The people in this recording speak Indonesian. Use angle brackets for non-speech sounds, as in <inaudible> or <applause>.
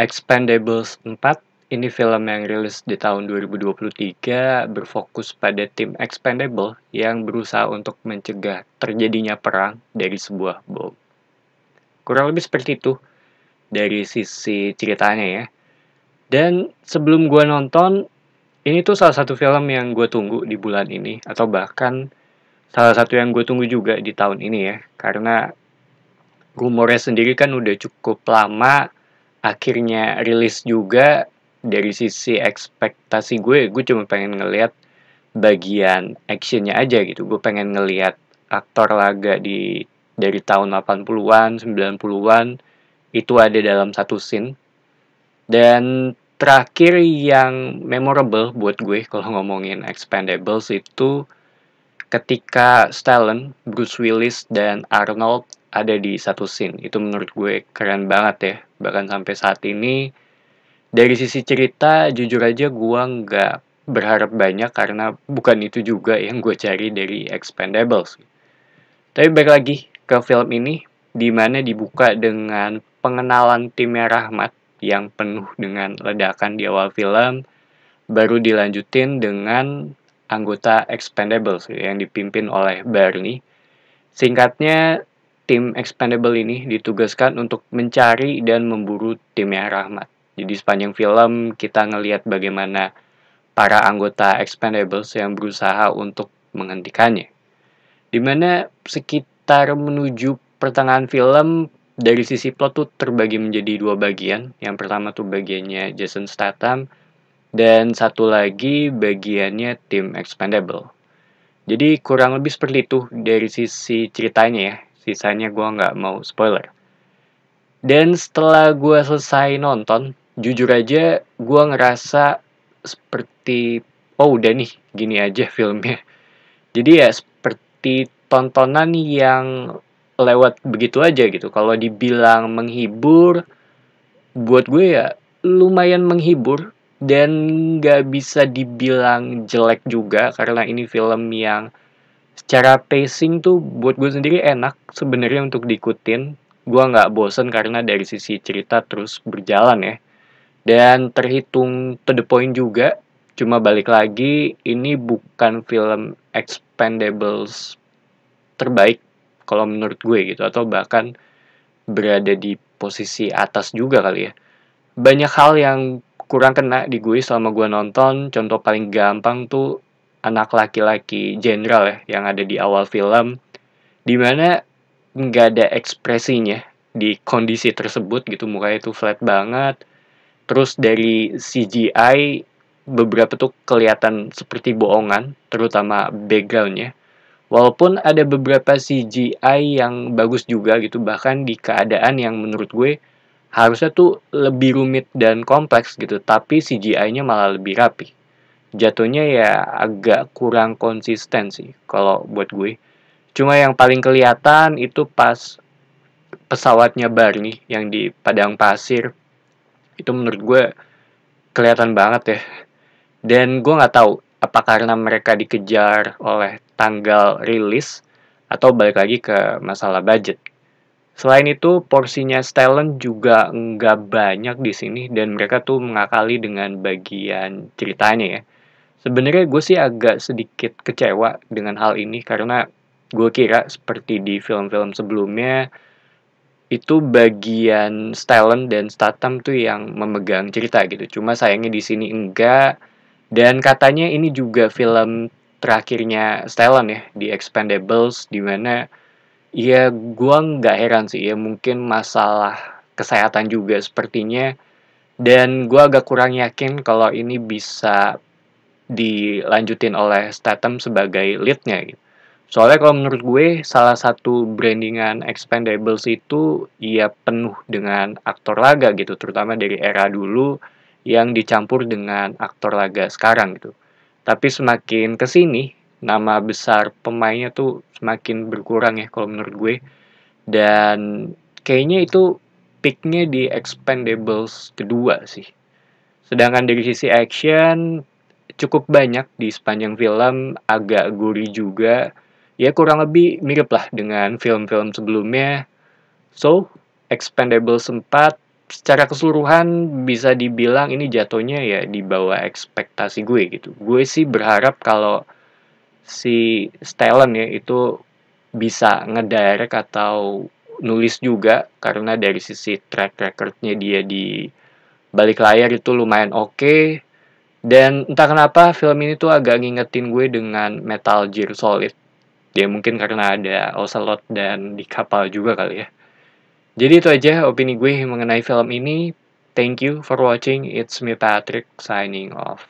Expendables 4 ini film yang rilis di tahun 2023 berfokus pada tim Expendable yang berusaha untuk mencegah terjadinya perang dari sebuah bom. Kurang lebih seperti itu dari sisi ceritanya ya. Dan sebelum gue nonton, ini tuh salah satu film yang gue tunggu di bulan ini atau bahkan salah satu yang gue tunggu juga di tahun ini ya karena rumornya sendiri kan udah cukup lama akhirnya rilis juga dari sisi ekspektasi gue gue cuma pengen ngelihat bagian actionnya aja gitu gue pengen ngelihat aktor laga di dari tahun 80-an 90-an itu ada dalam satu scene dan terakhir yang memorable buat gue <laughs> kalau ngomongin Expendables itu ketika Stallone, Bruce Willis, dan Arnold ada di satu scene. Itu menurut gue keren banget ya. Bahkan sampai saat ini, dari sisi cerita, jujur aja gue nggak berharap banyak karena bukan itu juga yang gue cari dari Expendables. Tapi balik lagi ke film ini, di mana dibuka dengan pengenalan timnya Rahmat yang penuh dengan ledakan di awal film, baru dilanjutin dengan anggota Expendables yang dipimpin oleh Barney. Singkatnya, tim Expendable ini ditugaskan untuk mencari dan memburu timnya Rahmat. Jadi sepanjang film kita ngelihat bagaimana para anggota Expendables yang berusaha untuk menghentikannya. Di mana sekitar menuju pertengahan film dari sisi plot tuh terbagi menjadi dua bagian. Yang pertama tuh bagiannya Jason Statham, dan satu lagi bagiannya tim expendable. Jadi kurang lebih seperti itu dari sisi ceritanya ya. Sisanya gue nggak mau spoiler. Dan setelah gue selesai nonton, jujur aja gue ngerasa seperti oh udah nih gini aja filmnya. Jadi ya seperti tontonan yang lewat begitu aja gitu. Kalau dibilang menghibur, buat gue ya lumayan menghibur dan nggak bisa dibilang jelek juga karena ini film yang secara pacing tuh buat gue sendiri enak sebenarnya untuk diikutin. Gue nggak bosen karena dari sisi cerita terus berjalan ya. Dan terhitung to the point juga. Cuma balik lagi ini bukan film expendables terbaik kalau menurut gue gitu. Atau bahkan berada di posisi atas juga kali ya. Banyak hal yang kurang kena di gue selama gue nonton. Contoh paling gampang tuh anak laki-laki jenderal ya yang ada di awal film di mana nggak ada ekspresinya di kondisi tersebut gitu mukanya itu flat banget. Terus dari CGI beberapa tuh kelihatan seperti bohongan terutama backgroundnya. Walaupun ada beberapa CGI yang bagus juga gitu bahkan di keadaan yang menurut gue harusnya tuh lebih rumit dan kompleks gitu tapi CGI-nya malah lebih rapi jatuhnya ya agak kurang konsisten sih kalau buat gue. Cuma yang paling kelihatan itu pas pesawatnya Barney yang di padang pasir. Itu menurut gue kelihatan banget ya. Dan gue nggak tahu apa karena mereka dikejar oleh tanggal rilis atau balik lagi ke masalah budget. Selain itu, porsinya Stallone juga nggak banyak di sini dan mereka tuh mengakali dengan bagian ceritanya ya. Sebenarnya gue sih agak sedikit kecewa dengan hal ini karena gue kira seperti di film-film sebelumnya itu bagian Stallone dan Statham tuh yang memegang cerita gitu. Cuma sayangnya di sini enggak. Dan katanya ini juga film terakhirnya Stallone ya di Expendables di mana Ya, gua nggak heran sih ya, mungkin masalah kesehatan juga sepertinya. Dan gua agak kurang yakin kalau ini bisa dilanjutin oleh Statham sebagai leadnya gitu. Soalnya kalau menurut gue, salah satu brandingan Expendables itu ya penuh dengan aktor laga gitu, terutama dari era dulu yang dicampur dengan aktor laga sekarang gitu. Tapi semakin ke sini, nama besar pemainnya tuh semakin berkurang ya kalau menurut gue dan kayaknya itu peaknya di Expendables kedua sih sedangkan dari sisi action cukup banyak di sepanjang film agak gurih juga ya kurang lebih mirip lah dengan film-film sebelumnya so Expendables 4 secara keseluruhan bisa dibilang ini jatuhnya ya di bawah ekspektasi gue gitu. Gue sih berharap kalau si Stellan ya itu bisa ngedirect atau nulis juga karena dari sisi track recordnya dia di balik layar itu lumayan oke okay. Dan entah kenapa film ini tuh agak ngingetin gue dengan Metal Gear Solid. Ya mungkin karena ada Ocelot dan di kapal juga kali ya. Jadi itu aja opini gue mengenai film ini. Thank you for watching. It's me Patrick signing off